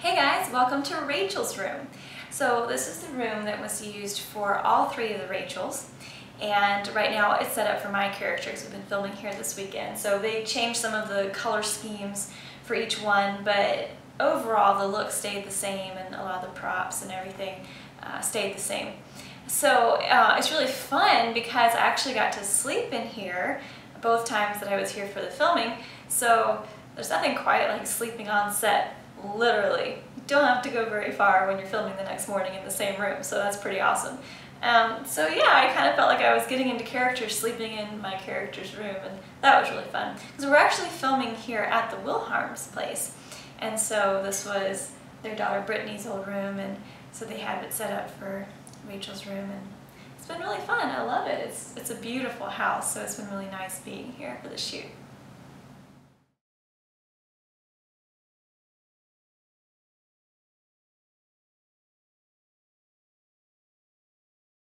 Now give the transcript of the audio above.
Hey guys, welcome to Rachel's room. So this is the room that was used for all three of the Rachels. And right now it's set up for my characters. We've been filming here this weekend. So they changed some of the color schemes for each one, but overall the look stayed the same and a lot of the props and everything uh, stayed the same. So uh, it's really fun because I actually got to sleep in here both times that I was here for the filming. So there's nothing quite like sleeping on set literally. You don't have to go very far when you're filming the next morning in the same room, so that's pretty awesome. Um, so yeah, I kind of felt like I was getting into character sleeping in my character's room, and that was really fun. Because we're actually filming here at the Wilharms place, and so this was their daughter Brittany's old room, and so they have it set up for Rachel's room, and it's been really fun. I love it. It's, it's a beautiful house, so it's been really nice being here for the shoot.